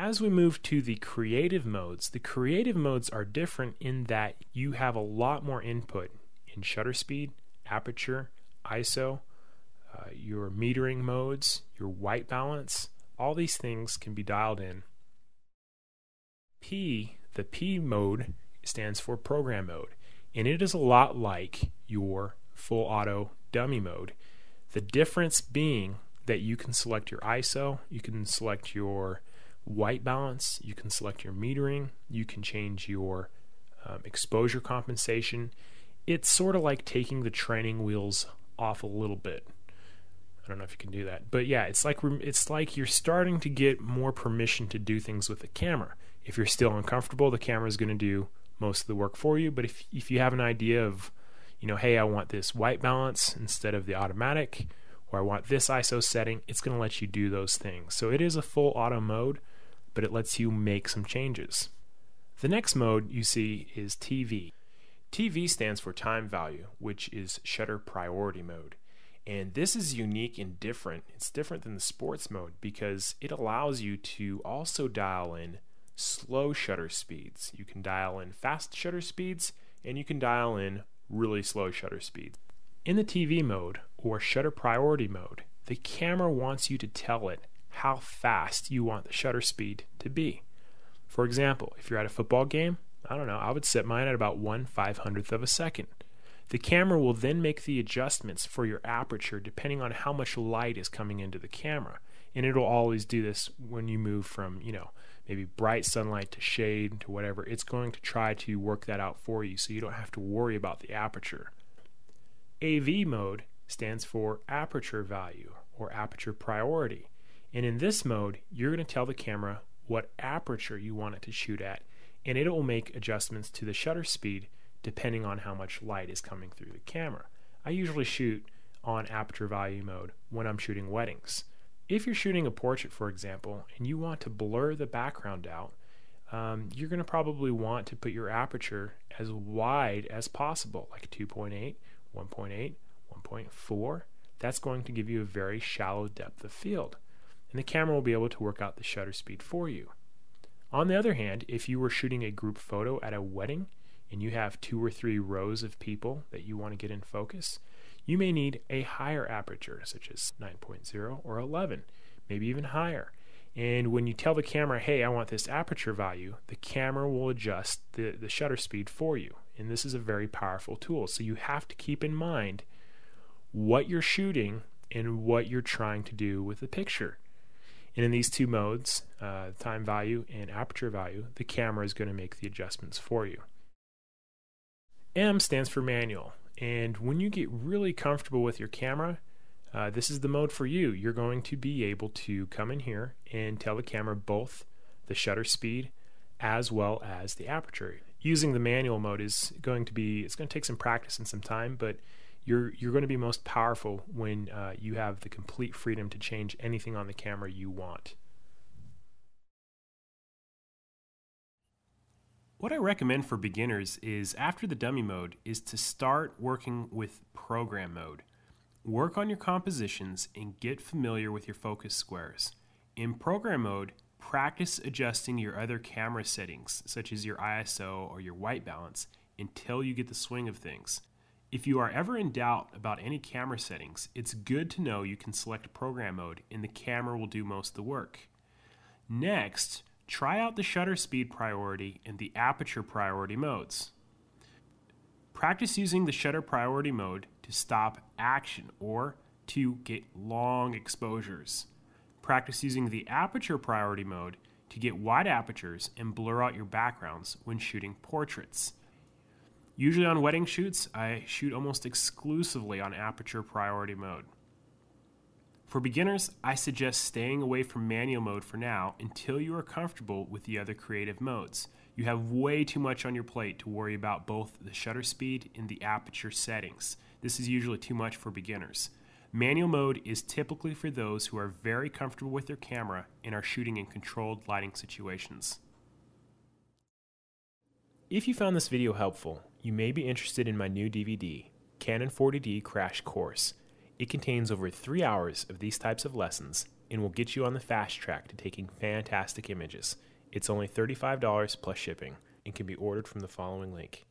As we move to the creative modes, the creative modes are different in that you have a lot more input in shutter speed, aperture, ISO, uh, your metering modes, your white balance, all these things can be dialed in. P, the P mode stands for program mode, and it is a lot like your full auto dummy mode. The difference being that you can select your ISO, you can select your white balance, you can select your metering, you can change your um, exposure compensation. It's sort of like taking the training wheels off a little bit. I don't know if you can do that, but yeah, it's like it's like you're starting to get more permission to do things with the camera. If you're still uncomfortable, the camera is going to do most of the work for you. But if if you have an idea of, you know, hey, I want this white balance instead of the automatic, or I want this ISO setting, it's going to let you do those things. So it is a full auto mode, but it lets you make some changes. The next mode you see is TV. TV stands for time value, which is shutter priority mode. And this is unique and different. It's different than the sports mode because it allows you to also dial in slow shutter speeds. You can dial in fast shutter speeds and you can dial in really slow shutter speeds. In the TV mode or shutter priority mode, the camera wants you to tell it how fast you want the shutter speed to be. For example, if you're at a football game, I don't know, I would set mine at about 1 500th of a second. The camera will then make the adjustments for your aperture depending on how much light is coming into the camera. And it'll always do this when you move from, you know, maybe bright sunlight to shade to whatever. It's going to try to work that out for you so you don't have to worry about the aperture. AV mode stands for aperture value or aperture priority. And in this mode, you're going to tell the camera what aperture you want it to shoot at, and it will make adjustments to the shutter speed depending on how much light is coming through the camera. I usually shoot on aperture value mode when I'm shooting weddings. If you're shooting a portrait, for example, and you want to blur the background out, um, you're going to probably want to put your aperture as wide as possible, like 2.8, 1.8, 1.4. That's going to give you a very shallow depth of field, and the camera will be able to work out the shutter speed for you. On the other hand, if you were shooting a group photo at a wedding, and you have two or three rows of people that you want to get in focus, you may need a higher aperture, such as 9.0 or 11, maybe even higher. And when you tell the camera, hey, I want this aperture value, the camera will adjust the, the shutter speed for you. And this is a very powerful tool. So you have to keep in mind what you're shooting and what you're trying to do with the picture. And in these two modes, uh, time value and aperture value, the camera is going to make the adjustments for you. M stands for manual. And when you get really comfortable with your camera, uh, this is the mode for you. You're going to be able to come in here and tell the camera both the shutter speed as well as the aperture. Using the manual mode is going to be it's going to take some practice and some time, but you're you're going to be most powerful when uh, you have the complete freedom to change anything on the camera you want. What I recommend for beginners is after the dummy mode is to start working with program mode. Work on your compositions and get familiar with your focus squares. In program mode, practice adjusting your other camera settings, such as your ISO or your white balance, until you get the swing of things. If you are ever in doubt about any camera settings, it's good to know you can select program mode and the camera will do most of the work. Next, Try out the shutter speed priority and the aperture priority modes. Practice using the shutter priority mode to stop action or to get long exposures. Practice using the aperture priority mode to get wide apertures and blur out your backgrounds when shooting portraits. Usually on wedding shoots, I shoot almost exclusively on aperture priority mode. For beginners, I suggest staying away from manual mode for now until you are comfortable with the other creative modes. You have way too much on your plate to worry about both the shutter speed and the aperture settings. This is usually too much for beginners. Manual mode is typically for those who are very comfortable with their camera and are shooting in controlled lighting situations. If you found this video helpful, you may be interested in my new DVD, Canon 40D Crash Course. It contains over three hours of these types of lessons and will get you on the fast track to taking fantastic images. It's only $35 plus shipping and can be ordered from the following link